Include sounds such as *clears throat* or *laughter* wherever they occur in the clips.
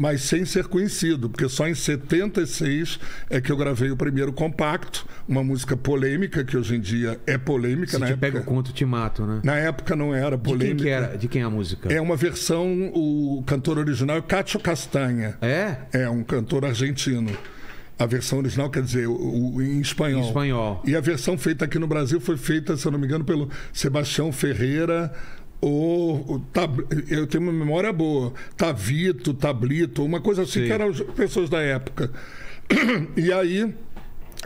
mas sem ser conhecido, porque só em 76 é que eu gravei o primeiro compacto, uma música polêmica, que hoje em dia é polêmica. Se na te época, pega o conto, te mato, né? Na época não era De quem polêmica. que era? De quem é a música? É uma versão, o cantor original é Cacho Castanha. É? É um cantor argentino. A versão original quer dizer o, o- em espanhol. Em espanhol. E a versão feita aqui no Brasil foi feita, se eu não me engano, pelo Sebastião Ferreira. Ou, ou Tab- eu tenho uma memória boa. Tavito, Tablito, uma coisa assim Sim. que eram as pessoas da época. *clears throat* E aí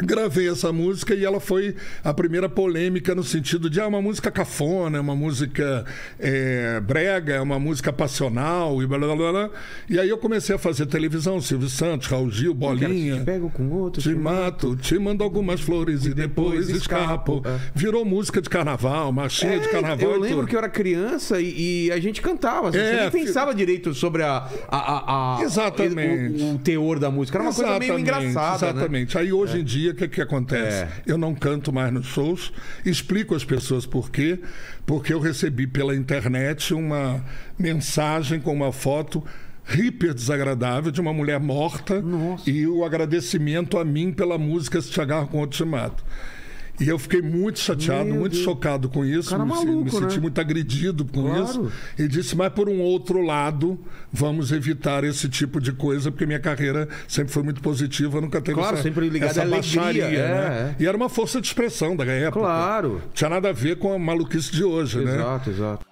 gravei essa música e ela foi a primeira polêmica no sentido de ah, uma música cafona, é uma música é, brega, é uma música passional e blá, blá blá blá. E aí eu comecei a fazer televisão, Silvio Santos, Raul Gil, Bolinha. Te pego com outro. Te mato, te mando algumas flores e depois depois escapo. escapo, é. Virou música de carnaval, marchinha de carnaval. eu e lembro que eu era criança e, e a gente cantava. assim, É, você nem pensava direito sobre a, a, a- a- Exatamente. O, o teor da música. Era uma coisa meio Exatamente, engraçada. Né? Exatamente. Aí hoje em dia, o que, que acontece? É. Eu não canto mais nos shows, explico às pessoas por quê. Porque eu recebi pela internet uma mensagem com uma foto hiper desagradável de uma mulher morta Nossa. e o agradecimento a mim pela música Se Te Agarro com Outro Te Mato. E eu fiquei muito chateado, Meu muito Deus. chocado com isso. Cara me, maluco, me senti né? muito agredido com Claro. isso. E disse, mas por um outro lado, vamos evitar esse tipo de coisa, porque minha carreira sempre foi muito positiva, nunca teve Claro, essa, sempre ligada essa à alegria, baixaria, é, né? E era uma força de expressão da época. Claro. Tinha nada a ver com a maluquice de hoje, né? Exato, exato.